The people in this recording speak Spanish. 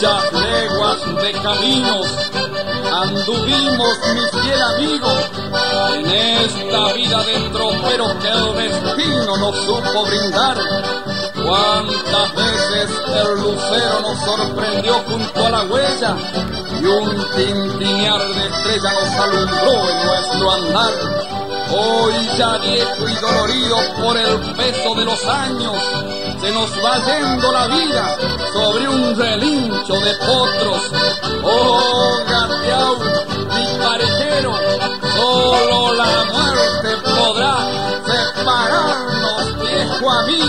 muchas leguas de caminos anduvimos, mi fiel amigo, en esta vida de troperos que el destino nos supo brindar. Cuántas veces el lucero nos sorprendió junto a la huella y un tintinear de estrella nos alumbró en nuestro andar. Hoy ya viejo y dolorido por el peso de los años, se nos va yendo la vida sobre un relincho de potros. Oh, gateau, mi parejero, solo la muerte podrá separarnos, viejo amigo.